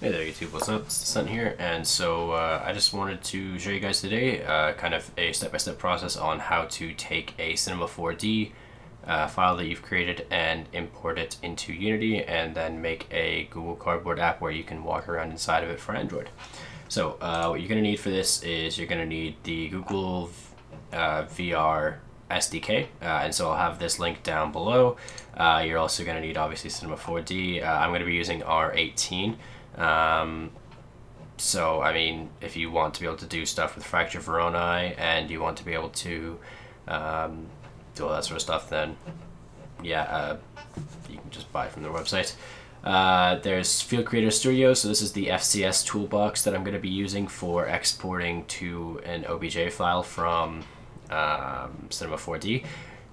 Hey there YouTube, what's up? It's Sun here, and so uh, I just wanted to show you guys today uh, kind of a step-by-step -step process on how to take a Cinema 4D uh, file that you've created and import it into Unity and then make a Google Cardboard app where you can walk around inside of it for Android. So uh, what you're going to need for this is you're going to need the Google uh, VR SDK, uh, and so I'll have this link down below. you're also going to need obviously Cinema 4D. I'm going to be using R18. Um, so, I mean, if you want to be able to do stuff with Fracture Voronoi and you want to be able to um, do all that sort of stuff, then yeah, uh, you can just buy from their website. Uh, there's Field Creator Studio, so this is the FCS toolbox that I'm going to be using for exporting to an OBJ file from um, Cinema 4D.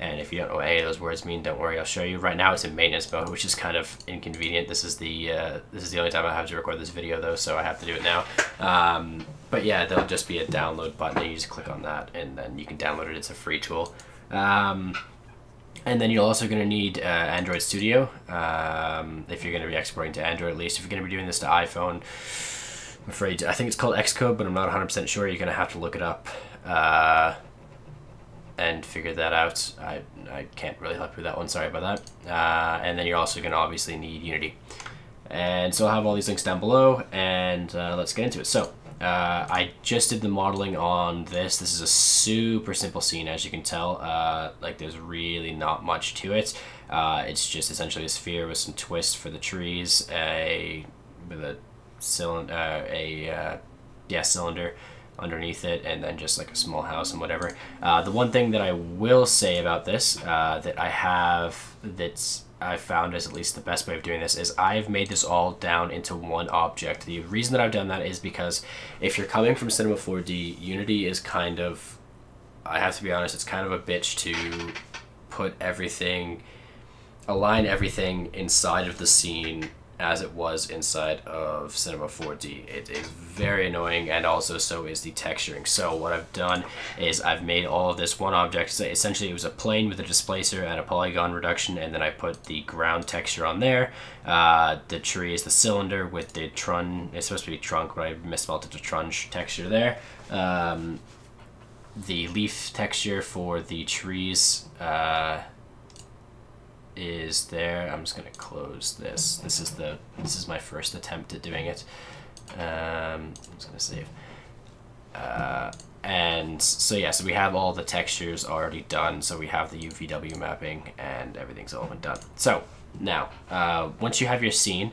And if you don't know what any of those words mean, don't worry, I'll show you. Right now it's in maintenance mode, which is kind of inconvenient. This is the uh, this is the only time I have to record this video though, so I have to do it now. Um, but yeah, there'll just be a download button, and you just click on that, and then you can download it. It's a free tool. Um, and then you're also going to need uh, Android Studio um, if you're going to be exporting to Android at least. If you're going to be doing this to iPhone, I'm afraid, I think it's called Xcode, but I'm not 100% sure. You're going to have to look it up. Uh, and figure that out. I, I can't really help you with that one, sorry about that. Uh, and then you're also going to obviously need Unity. And so I'll have all these links down below, and uh, let's get into it. So, uh, I just did the modeling on this. This is a super simple scene, as you can tell. Uh, like, there's really not much to it. Uh, it's just essentially a sphere with some twists for the trees, a with a cylinder, uh, a yeah cylinder, underneath it and then just like a small house and whatever. Uh, the one thing that I will say about this uh, that I have that's I found as at least the best way of doing this is I've made this all down into one object. The reason that I've done that is because if you're coming from Cinema 4D, Unity is kind of, I have to be honest, it's kind of a bitch to put everything, align everything inside of the scene as it was inside of Cinema 4D. It is very annoying and also so is the texturing. So what I've done is I've made all of this one object. So essentially it was a plane with a displacer and a polygon reduction and then I put the ground texture on there. Uh, the tree is the cylinder with the trun, it's supposed to be trunk but I misspelled it to trunch texture there. Um, the leaf texture for the trees uh, is there. I'm just gonna close this. This is the this is my first attempt at doing it. Um, I'm just gonna save. Uh, and so yeah, so we have all the textures already done. So we have the UVW mapping and everything's all been done. So now, uh, once you have your scene,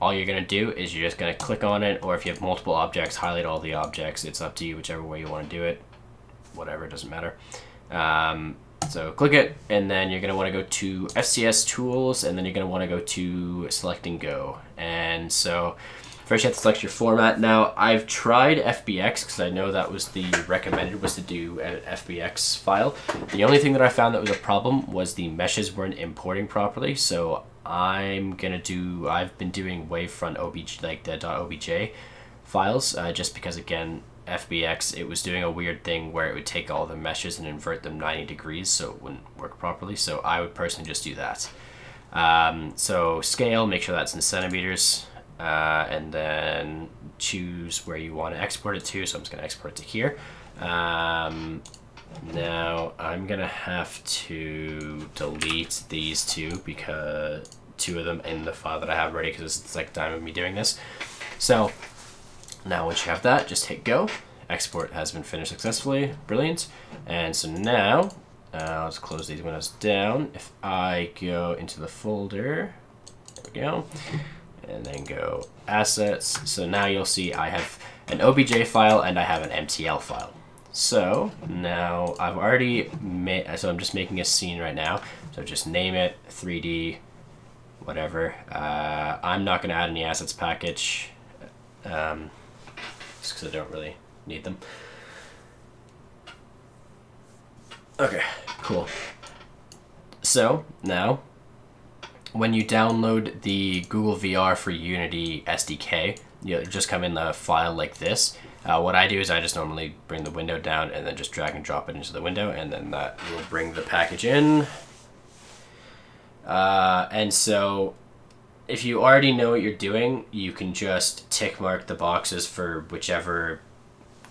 all you're gonna do is you're just gonna click on it, or if you have multiple objects, highlight all the objects. It's up to you, whichever way you want to do it. Whatever, it doesn't matter. Um, so click it, and then you're going to want to go to FCS Tools, and then you're going to want to go to Select and Go. And so first you have to select your format. Now, I've tried FBX, because I know that was the recommended, was to do an FBX file. The only thing that I found that was a problem was the meshes weren't importing properly, so I'm going to do, I've been doing wavefront OBJ, like the .obj files, uh, just because, again, FBX, it was doing a weird thing where it would take all the meshes and invert them 90 degrees so it wouldn't work properly. So I would personally just do that. Um, so scale, make sure that's in centimeters, uh, and then choose where you want to export it to. So I'm just going to export it to here. Um, now I'm going to have to delete these two because two of them in the file that I have ready because it's like time of me doing this. So now once you have that, just hit go. Export has been finished successfully. Brilliant. And so now, uh, let's close these windows down. If I go into the folder, there we go, and then go assets. So now you'll see I have an OBJ file and I have an MTL file. So now I've already made, so I'm just making a scene right now. So just name it 3D, whatever. Uh, I'm not going to add any assets package. Um, just because I don't really need them. Okay, cool. So, now, when you download the Google VR for Unity SDK, you just come in the file like this. Uh, what I do is I just normally bring the window down and then just drag and drop it into the window, and then that will bring the package in. Uh, and so if you already know what you're doing, you can just tick mark the boxes for whichever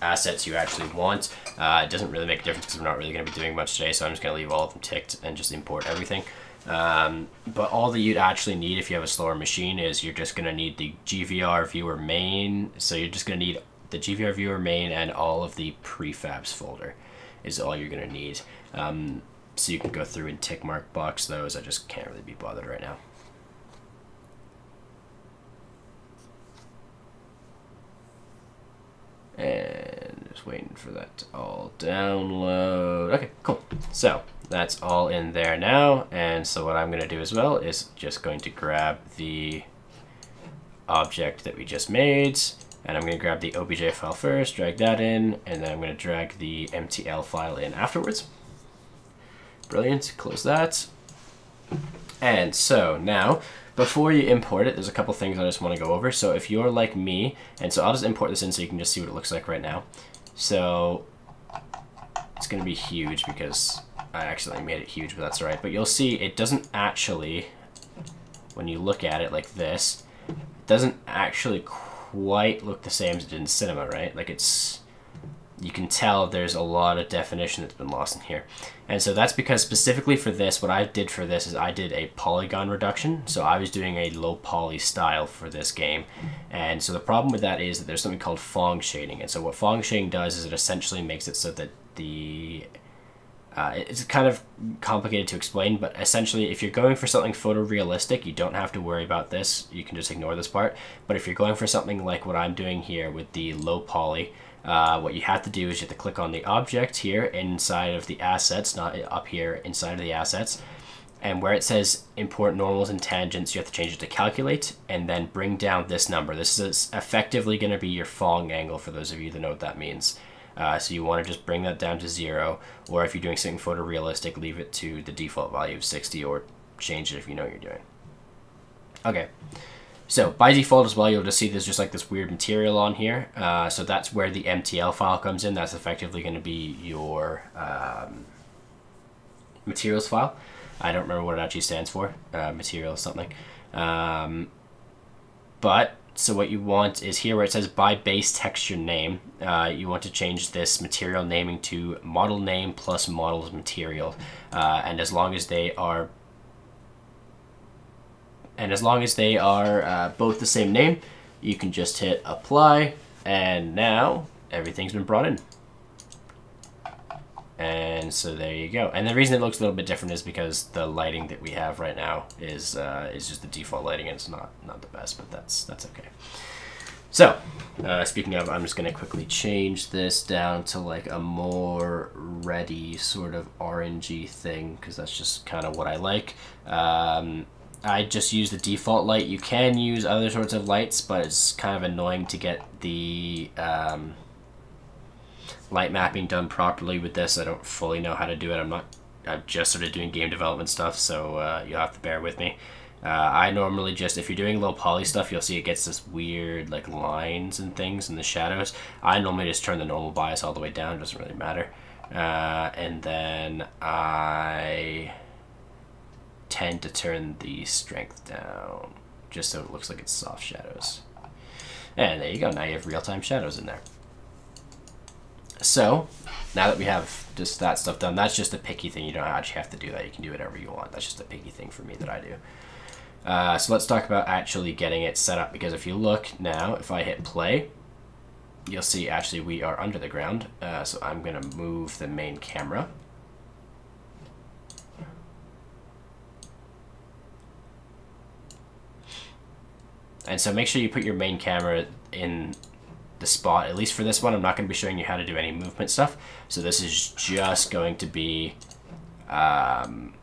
assets you actually want. Uh, it doesn't really make a difference because we're not really going to be doing much today, so I'm just going to leave all of them ticked and just import everything. Um, but all that you'd actually need if you have a slower machine is you're just going to need the GVR viewer main. So you're just going to need the GVR viewer main and all of the prefabs folder is all you're going to need. Um, so you can go through and tick mark box those. I just can't really be bothered right now. And just waiting for that to all download. Okay, cool. So that's all in there now. And so what I'm going to do as well is just going to grab the object that we just made. And I'm going to grab the OBJ file first, drag that in, and then I'm going to drag the MTL file in afterwards. Brilliant, close that. And so now before you import it, there's a couple things I just want to go over. So if you're like me, and so I'll just import this in so you can just see what it looks like right now. So it's going to be huge because I accidentally made it huge, but that's all right. But you'll see it doesn't actually, when you look at it like this, it doesn't actually quite look the same as it did in cinema, right? Like it's, you can tell there's a lot of definition that's been lost in here. And so that's because specifically for this, what I did for this is I did a polygon reduction. So I was doing a low poly style for this game. And so the problem with that is that there's something called Phong shading. And so what Phong shading does is it essentially makes it so that the uh, it's kind of complicated to explain, but essentially, if you're going for something photorealistic, you don't have to worry about this. You can just ignore this part. But if you're going for something like what I'm doing here with the low poly, uh, what you have to do is you have to click on the object here inside of the assets, not up here inside of the assets. And where it says import normals and tangents, you have to change it to calculate and then bring down this number. This is effectively going to be your Phong angle for those of you that know what that means. Uh, so you want to just bring that down to zero, or if you're doing something photorealistic, leave it to the default value of 60 or change it if you know what you're doing. Okay. So by default as well, you'll just see there's just like this weird material on here. Uh, so that's where the MTL file comes in. That's effectively going to be your um, materials file. I don't remember what it actually stands for. Uh, material something. Um, but so what you want is here where it says by base texture name, uh, you want to change this material naming to model name plus models material. Uh, and as long as they are and as long as they are uh, both the same name, you can just hit apply, and now everything's been brought in. And so there you go. And the reason it looks a little bit different is because the lighting that we have right now is uh, is just the default lighting, and it's not not the best, but that's that's okay. So, uh, speaking of, I'm just going to quickly change this down to like a more ready sort of orangey thing because that's just kind of what I like. Um, I just use the default light. You can use other sorts of lights, but it's kind of annoying to get the um, light mapping done properly with this. I don't fully know how to do it. I'm not. I'm just sort of doing game development stuff, so uh, you'll have to bear with me. Uh, I normally just, if you're doing low poly stuff, you'll see it gets this weird like lines and things in the shadows. I normally just turn the normal bias all the way down. It doesn't really matter. Uh, and then I tend to turn the strength down just so it looks like it's soft shadows. And there you go, now you have real-time shadows in there. So, now that we have just that stuff done, that's just a picky thing. You don't actually have to do that. You can do whatever you want. That's just a picky thing for me that I do. Uh, so let's talk about actually getting it set up because if you look now, if I hit play, you'll see actually we are under the ground. Uh, so I'm going to move the main camera. And so make sure you put your main camera in the spot, at least for this one. I'm not going to be showing you how to do any movement stuff. So this is just going to be um,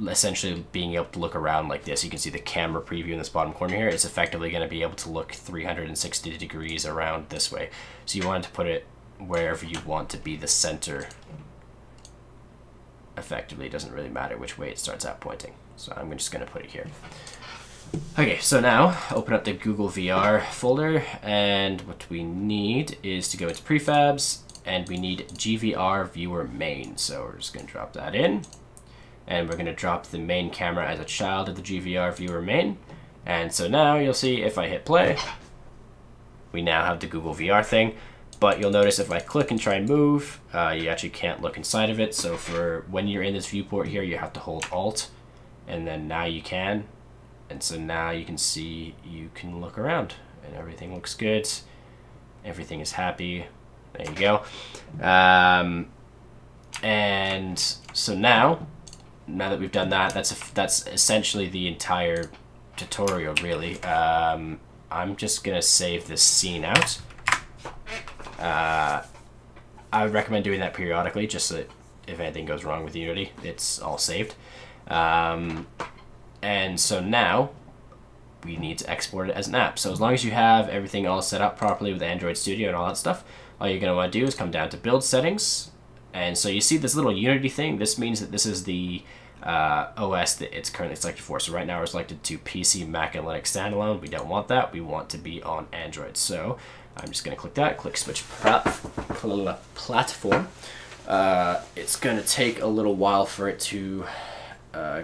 essentially being able to look around like this. You can see the camera preview in this bottom corner here. It's effectively going to be able to look 360 degrees around this way. So you want to put it wherever you want to be the center. Effectively, it doesn't really matter which way it starts out pointing. So I'm just going to put it here. Okay, so now open up the Google VR folder and what we need is to go into prefabs and we need GVR viewer main. So we're just going to drop that in and we're going to drop the main camera as a child of the GVR viewer main And so now you'll see if I hit play, we now have the Google VR thing. But you'll notice if I click and try and move, uh, you actually can't look inside of it. So for when you're in this viewport here, you have to hold Alt, and then now you can. And so now you can see you can look around, and everything looks good. Everything is happy. There you go. Um, and so now, now that we've done that, that's a, that's essentially the entire tutorial, really. Um, I'm just gonna save this scene out. Uh, I would recommend doing that periodically, just so that if anything goes wrong with Unity, it's all saved. Um, and so now we need to export it as an app. So as long as you have everything all set up properly with Android Studio and all that stuff, all you're going to want to do is come down to Build Settings. And so you see this little Unity thing. This means that this is the uh, OS that it's currently selected for. So right now we're selected to PC, Mac, and Linux standalone. We don't want that. We want to be on Android. So I'm just going to click that, click Switch Platform. Uh, it's going to take a little while for it to uh,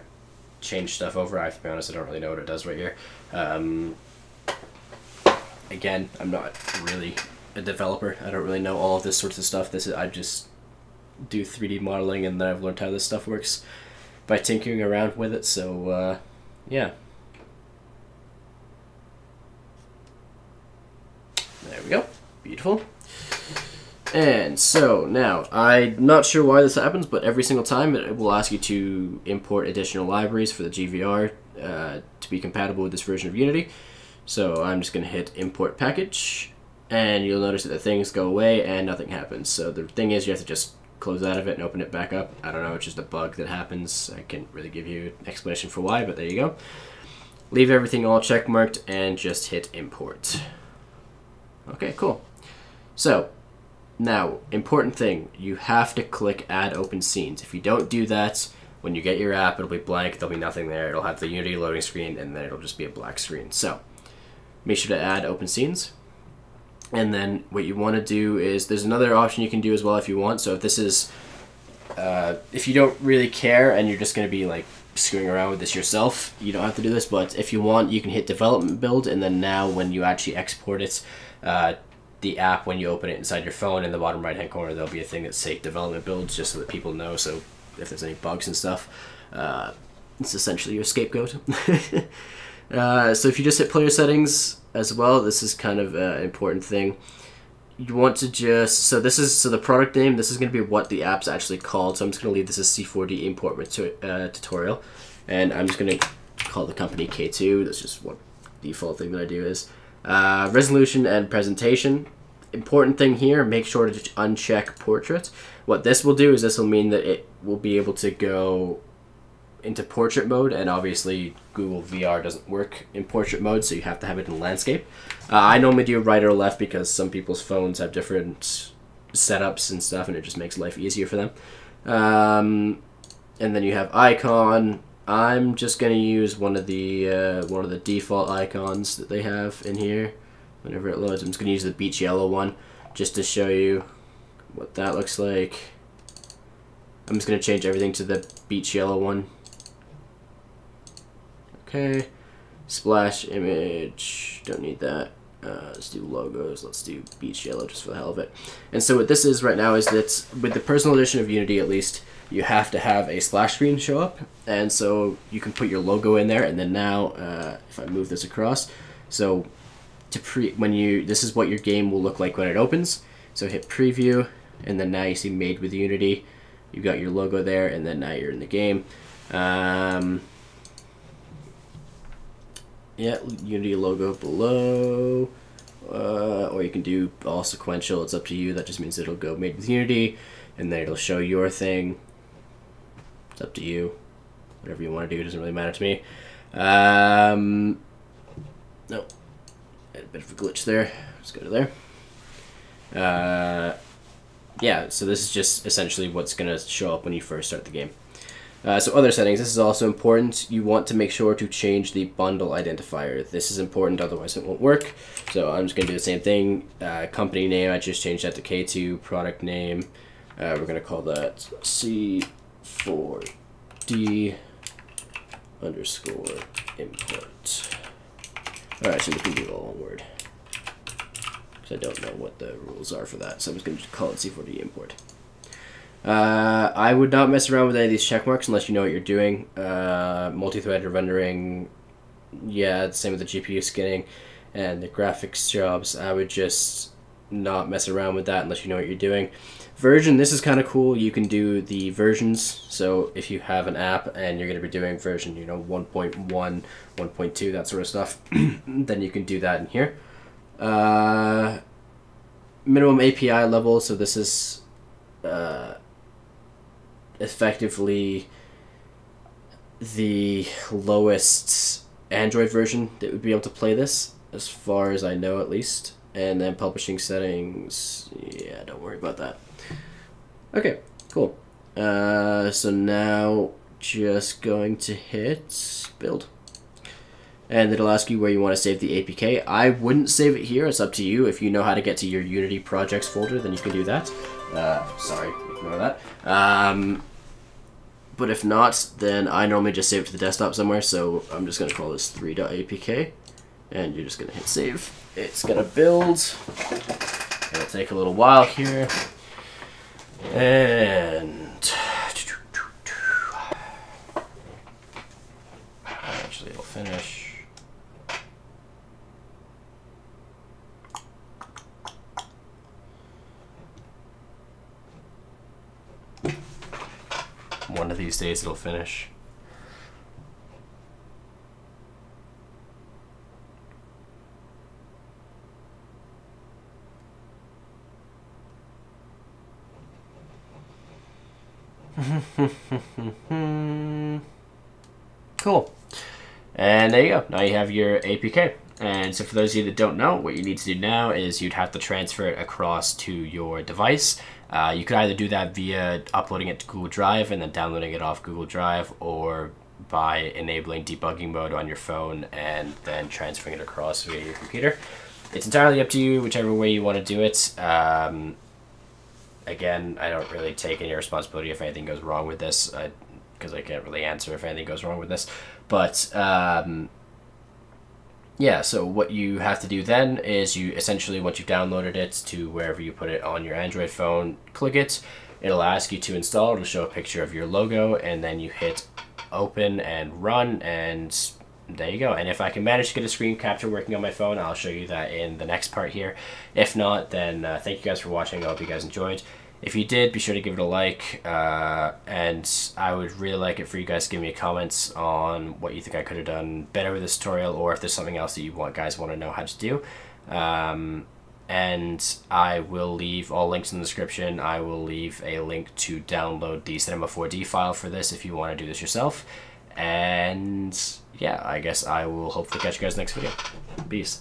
change stuff over. I have to be honest, I don't really know what it does right here. Um, again, I'm not really a developer. I don't really know all of this sorts of stuff. This is I just do 3D modeling and then I've learned how this stuff works by tinkering around with it. So uh, yeah. There we go. Beautiful. And so now, I'm not sure why this happens, but every single time it will ask you to import additional libraries for the GVR uh, to be compatible with this version of Unity. So I'm just going to hit import package, and you'll notice that the things go away and nothing happens. So the thing is you have to just close out of it and open it back up. I don't know, it's just a bug that happens. I can't really give you an explanation for why, but there you go. Leave everything all check marked and just hit import. Okay, cool. So now, important thing, you have to click add open scenes. If you don't do that, when you get your app, it'll be blank, there'll be nothing there. It'll have the Unity loading screen, and then it'll just be a black screen. So, make sure to add open scenes. And then what you want to do is, there's another option you can do as well if you want. So if this is, uh, if you don't really care and you're just going to be like screwing around with this yourself, you don't have to do this. But if you want, you can hit development build, and then now when you actually export it, uh, the app when you open it inside your phone in the bottom right hand corner there'll be a thing that safe development builds just so that people know so if there's any bugs and stuff uh, it's essentially your scapegoat. Uh, so if you just hit player settings as well this is kind of an important thing. You want to just so this is so the product name this is going to be what the app's actually called so i'm just going to leave this as c4d import uh, tutorial. And i'm just going to call the company k2 that's just what default thing that i do is uh, resolution and presentation. Important thing here, make sure to uncheck portrait. What this will do is this will mean that it will be able to go into portrait mode and obviously Google VR doesn't work in portrait mode so you have to have it in landscape. Uh, I normally do right or left because some people's phones have different setups and stuff and it just makes life easier for them. Um, and then you have icon, I'm just gonna use one of the uh, one of the default icons that they have in here. Whenever it loads, I'm just gonna use the beach yellow one just to show you what that looks like. I'm just gonna change everything to the beach yellow one. Okay, splash image. Don't need that. Uh, let's do logos. Let's do beach yellow just for the hell of it. And so what this is right now is that with the personal edition of Unity at least you have to have a splash screen show up. And so you can put your logo in there. And then now, uh, if I move this across, so to pre when you this is what your game will look like when it opens. So hit preview, and then now you see Made with Unity. You've got your logo there, and then now you're in the game. Um, yeah, Unity logo below. Uh, or you can do all sequential. It's up to you. That just means it'll go Made with Unity, and then it'll show your thing. It's up to you. Whatever you want to do doesn't really matter to me. Um, no. Had a bit of a glitch there. Let's go to there. Uh, yeah, so this is just essentially what's going to show up when you first start the game. Uh, so other settings, this is also important. You want to make sure to change the bundle identifier. This is important, otherwise it won't work. So I'm just going to do the same thing. Uh, company name, I just changed that to K2. Product name, uh, we're going to call that C for D underscore import. Alright, so we can do all one word. Because I don't know what the rules are for that, so I'm just going to call it C4D import. Uh, I would not mess around with any of these check marks unless you know what you're doing. Uh, multi-threaded rendering, yeah, the same with the GPU skinning and the graphics jobs. I would just not mess around with that unless you know what you're doing. Version, this is kind of cool. You can do the versions. So if you have an app and you're going to be doing version, you know, 1.1, 1.2, that sort of stuff, then you can do that in here. Uh, minimum API level. So this is uh, effectively the lowest Android version that would be able to play this, as far as I know at least. And then publishing settings, yeah, don't worry about that. Okay, cool. Uh, so now just going to hit build. And it'll ask you where you want to save the APK. I wouldn't save it here, it's up to you. If you know how to get to your Unity projects folder, then you can do that. Uh, sorry, ignore that. Um, but if not, then I normally just save it to the desktop somewhere, so I'm just going to call this 3.apk, and you're just going to hit save. It's going to build. It'll take a little while here. And actually it'll finish. One of these days it'll finish. cool. And there you go. Now you have your APK. And so for those of you that don't know, what you need to do now is you'd have to transfer it across to your device. Uh, you could either do that via uploading it to Google Drive and then downloading it off Google Drive or by enabling debugging mode on your phone and then transferring it across via your computer. It's entirely up to you, whichever way you want to do it. Um, again, I don't really take any responsibility if anything goes wrong with this, because I, I, can't really answer if anything goes wrong with this. But um, yeah, so what you have to do then is you essentially, once you've downloaded it to wherever you put it on your Android phone, click it. It'll ask you to install. It'll show a picture of your logo, and then you hit open and run, and there you go. And if I can manage to get a screen capture working on my phone, I'll show you that in the next part here. If not, then uh, thank you guys for watching. I hope you guys enjoyed. If you did, be sure to give it a like, uh, and I would really like it for you guys to give me comments on what you think I could have done better with this tutorial, or if there's something else that you want guys want to know how to do. Um, and I will leave all links in the description. I will leave a link to download the Cinema 4D file for this if you want to do this yourself. And yeah, I guess I will hopefully catch you guys next video. Peace.